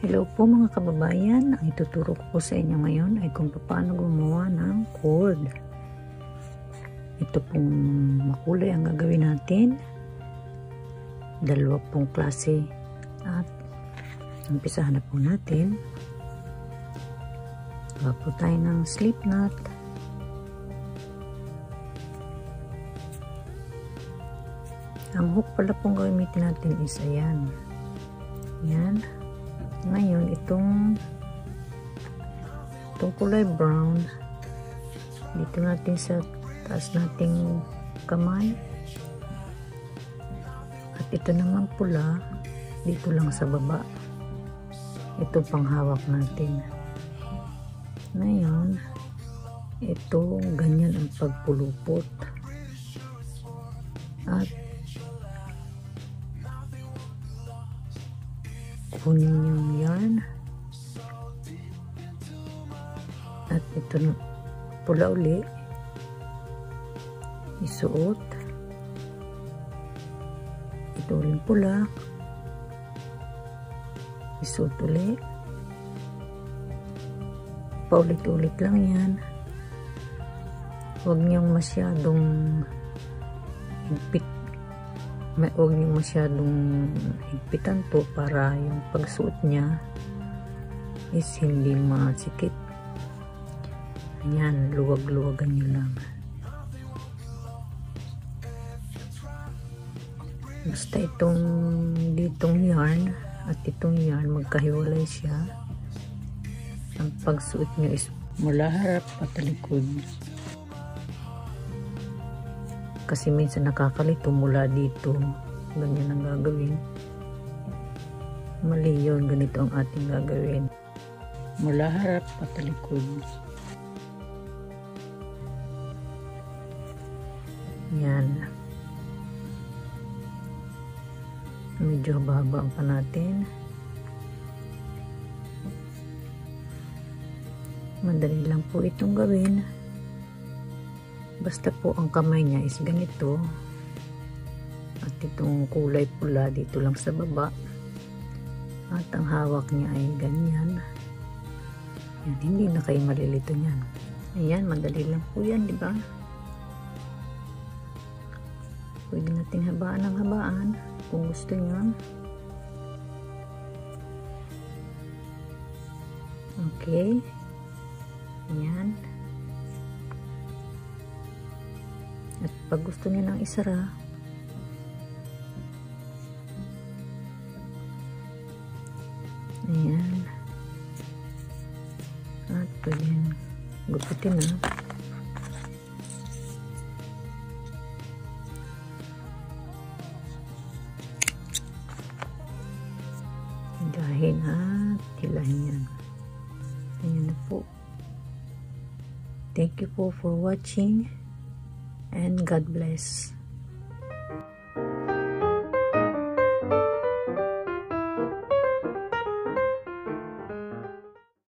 Hello po mga kababayan, ang ituturo ko po sa inyo ngayon ay kung paano gumawa ng cord. Ito pong makulay ang gagawin natin. Dalawa pong klase at umpisahan na po natin. Gawa po tayo ng slip knot. Ang hook pala pong gamitin natin is ayan. Yan. Ngayon, itong itong kulay brown. Dito natin sa taas nating kamay. At ito naman pula dito lang sa baba. Ito panghawak natin. Ngayon ito ganyan ang pagpulupot. At kunin yung yarn at ito na pula uli. Isuot. Ito ulit pula. Isuot uli. Paulit-ulit lang yan. Huwag niyong masyadong higpit huwag niyo masyadong higpitan to para yung pagsuot niya is hindi masikip. Ayan luwag-luwagan nyo lang. Basta itong ditong yarn at itong yarn magkahiwalay siya. Ang pagsuot nyo is mula harap patalikod kasi minsan nakakalito mula dito. Ganyan ang gagawin. Mali yun. Ganito ang ating gagawin. Mula harap patalikod. Yan. Medyo haba pa natin. Madali lang po itong gawin basta po ang kamay niya is ganito. At itong kulay pula dito lang sa baba. At ang hawak niya ay ganyan. Yan, hindi na kayo malilito niyan. Ayan, madali lang po yan, di ba? Pwede natin habaan ng habaan kung gusto niyo. Okay. Ayan At pag gusto niyo nang isara, ayan. At pwede gupitin na. Hilahin at hilahin yan. Ayan na po. Thank you po for watching and God bless.